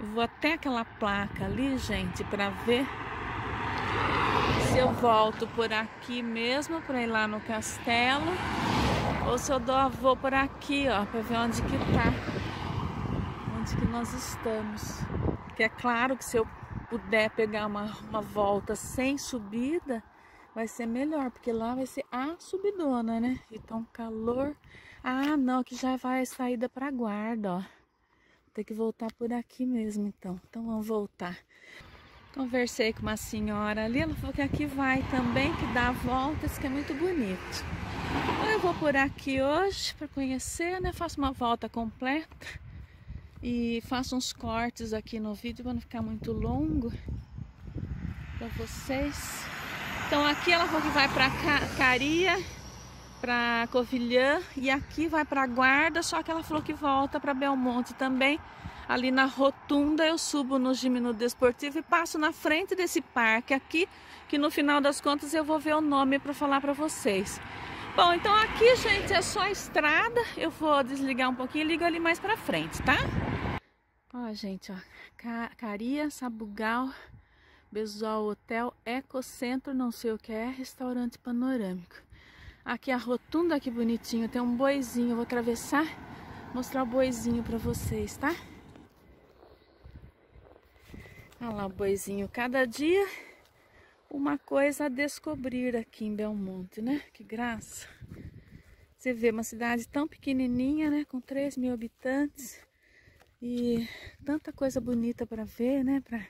Vou até aquela placa ali, gente, para ver se eu volto por aqui mesmo para ir lá no castelo ou se eu dou a vou por aqui, ó, para ver onde que tá. Onde que nós estamos. Que é claro que se eu puder pegar uma, uma volta sem subida, vai ser melhor, porque lá vai ser a subidona, né? Então calor. Ah, não, que já vai a saída para guarda, ó. Tem que voltar por aqui mesmo, então. Então vamos voltar. Conversei com uma senhora ali, ela falou que aqui vai também, que dá voltas, que é muito bonito. Eu vou por aqui hoje para conhecer, né? Faço uma volta completa e faço uns cortes aqui no vídeo para não ficar muito longo para vocês. Então aqui ela falou que vai para Caria, para Covilhã e aqui vai para Guarda, só que ela falou que volta para Belmonte também ali na rotunda eu subo no Gimino Desportivo e passo na frente desse parque aqui, que no final das contas eu vou ver o nome para falar para vocês. Bom, então aqui, gente, é só estrada. Eu vou desligar um pouquinho e ligo ali mais para frente, tá? Ó, gente, ó, Caria, Sabugal, Besual Hotel, Ecocentro, não sei o que é, restaurante panorâmico. Aqui a rotunda, que bonitinho, tem um boizinho, vou atravessar, mostrar o boizinho para vocês, tá? Olha lá o boizinho. Cada dia uma coisa a descobrir aqui em Belmonte, né? Que graça. Você vê uma cidade tão pequenininha, né? Com 3 mil habitantes. E tanta coisa bonita para ver, né? Para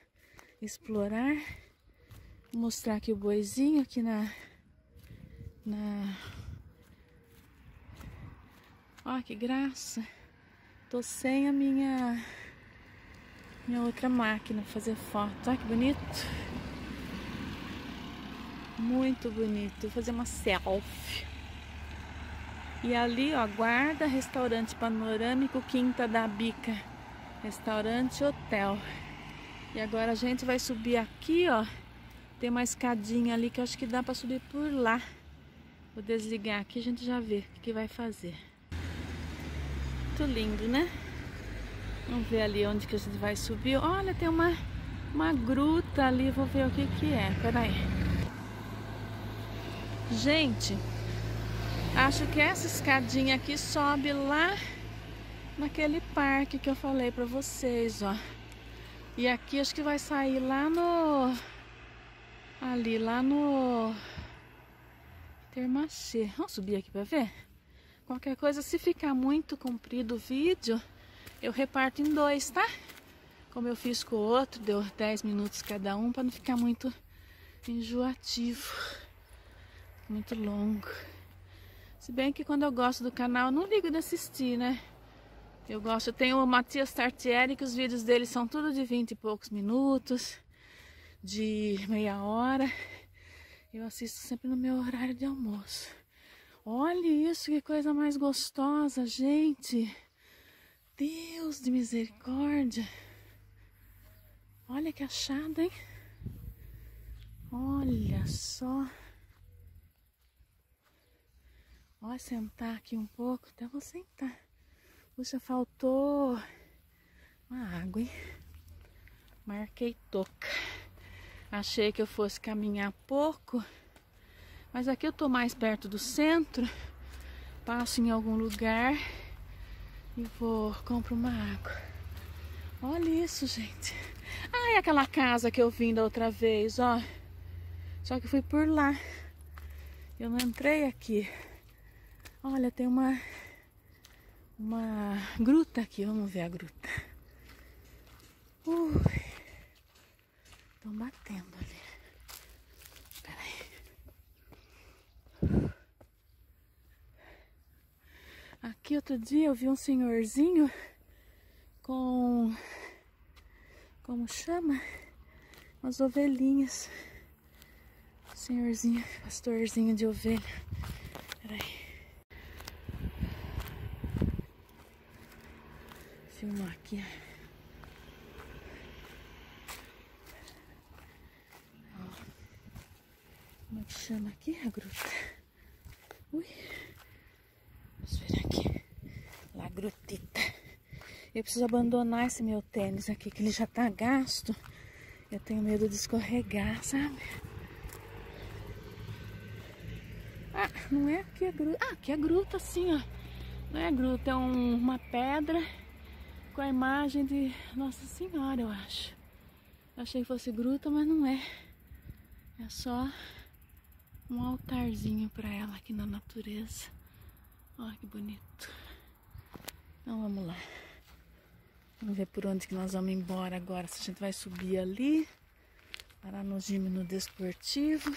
explorar. Vou mostrar aqui o boizinho aqui na... na... Ó, que graça. Tô sem a minha minha outra máquina fazer foto. Olha que bonito. Muito bonito. Vou fazer uma selfie. E ali, ó, guarda, restaurante panorâmico, Quinta da Bica. Restaurante hotel. E agora a gente vai subir aqui, ó. Tem uma escadinha ali que eu acho que dá para subir por lá. Vou desligar aqui, a gente já vê o que vai fazer. Muito lindo, né? Vamos ver ali onde que a gente vai subir. Olha, tem uma, uma gruta ali. Vou ver o que que é. Peraí. Gente, acho que essa escadinha aqui sobe lá naquele parque que eu falei pra vocês, ó. E aqui acho que vai sair lá no... Ali, lá no... Termachê. Vamos subir aqui pra ver? Qualquer coisa, se ficar muito comprido o vídeo eu reparto em dois, tá? Como eu fiz com o outro, deu 10 minutos cada um para não ficar muito enjoativo, muito longo. Se bem que quando eu gosto do canal, não ligo de assistir, né? Eu gosto, eu tenho o Matias Tartieri, que os vídeos dele são tudo de 20 e poucos minutos, de meia hora. Eu assisto sempre no meu horário de almoço. Olha isso, que coisa mais gostosa, gente! Deus de misericórdia. Olha que achado, hein? Olha só. Olha, sentar aqui um pouco. Até vou sentar. Puxa, faltou uma água, hein? Marquei toca. Achei que eu fosse caminhar pouco. Mas aqui eu tô mais perto do centro. Passo em algum lugar e vou comprar uma água. Olha isso, gente. Ah, aquela casa que eu vim da outra vez, ó. Só que fui por lá. Eu não entrei aqui. Olha, tem uma uma gruta aqui. Vamos ver a gruta. Ui. Estão batendo ali. Aqui outro dia eu vi um senhorzinho com... Como chama? Umas ovelhinhas. Senhorzinho, pastorzinho de ovelha. Peraí. Filmar aqui. Como é que chama aqui a gruta? Ui. Eu preciso abandonar esse meu tênis aqui, que ele já tá gasto. Eu tenho medo de escorregar, sabe? Ah, não é aqui a gruta. Ah, aqui é gruta sim, ó. Não é gruta, é um, uma pedra com a imagem de Nossa Senhora, eu acho. Achei que fosse gruta, mas não é. É só um altarzinho para ela aqui na natureza. Olha que bonito. Então vamos lá. Vamos ver por onde que nós vamos embora agora. Se a gente vai subir ali, parar no gimno desportivo,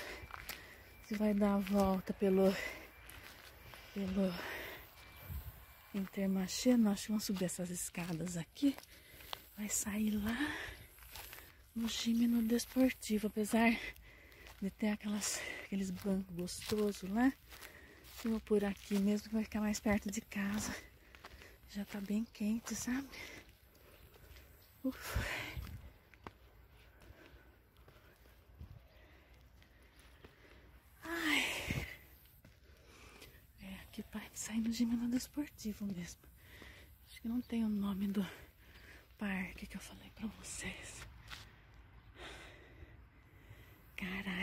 se vai dar a volta pelo pelo Intermarché, nós vamos subir essas escadas aqui, vai sair lá no gimno desportivo, apesar ter aquelas, aqueles bancos gostosos lá, eu vou por aqui mesmo que vai ficar mais perto de casa. Já tá bem quente, sabe? Ufa. Ai. É aqui para sair no ginásio esportivo mesmo. Acho que não tem o nome do parque que eu falei para vocês. Carai.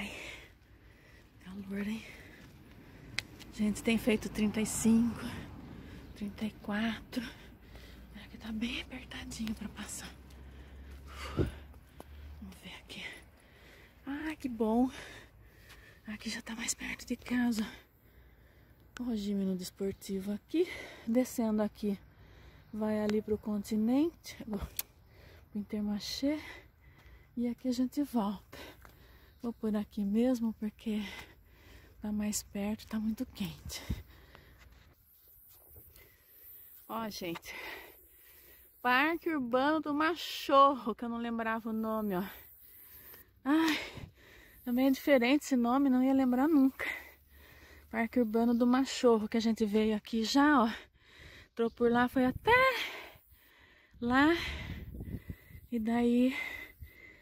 Gente, tem feito 35, 34. Aqui tá bem apertadinho para passar. Vamos ver aqui. Ah, que bom. Aqui já tá mais perto de casa. O regime desportivo aqui. Descendo aqui. Vai ali pro continente. Pro Intermarché. E aqui a gente volta. Vou por aqui mesmo porque tá mais perto, tá muito quente. Ó, gente. Parque Urbano do Machorro, que eu não lembrava o nome, ó. Ai, também é diferente esse nome, não ia lembrar nunca. Parque Urbano do Machorro, que a gente veio aqui já, ó. Entrou por lá, foi até lá. E daí,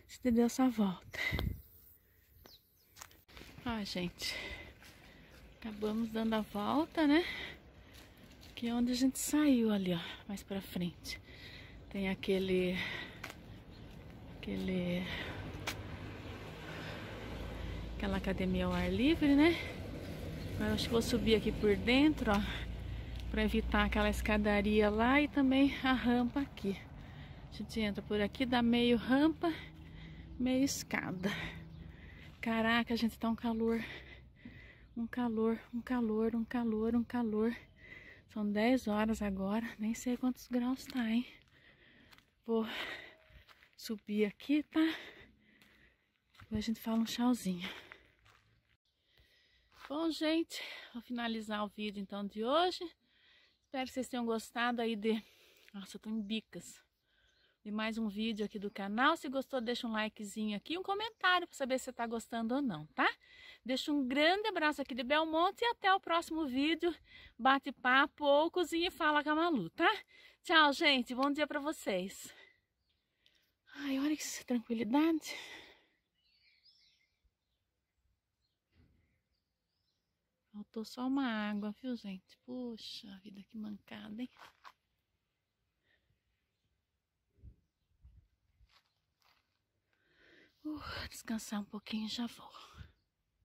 gente deu essa volta. Ó, gente. Acabamos dando a volta, né? Que é onde a gente saiu ali, ó. Mais pra frente. Tem aquele... Aquele... Aquela academia ao ar livre, né? Agora acho que vou subir aqui por dentro, ó. Pra evitar aquela escadaria lá e também a rampa aqui. A gente entra por aqui, dá meio rampa, meio escada. Caraca, gente tá um calor. Um calor, um calor, um calor, um calor. São 10 horas agora, nem sei quantos graus tá, hein? Vou subir aqui, tá? Depois a gente fala um tchauzinho. Bom, gente, vou finalizar o vídeo então de hoje. Espero que vocês tenham gostado aí de... Nossa, eu tô em bicas. De mais um vídeo aqui do canal. Se gostou, deixa um likezinho aqui e um comentário para saber se você tá gostando ou não, tá? Deixa um grande abraço aqui de Belmonte e até o próximo vídeo. Bate papo ou cozinha e fala com a Malu, tá? Tchau, gente. Bom dia para vocês. Ai, olha que tranquilidade. Faltou só uma água, viu, gente? Puxa vida, que mancada, hein? Uh, descansar um pouquinho já vou.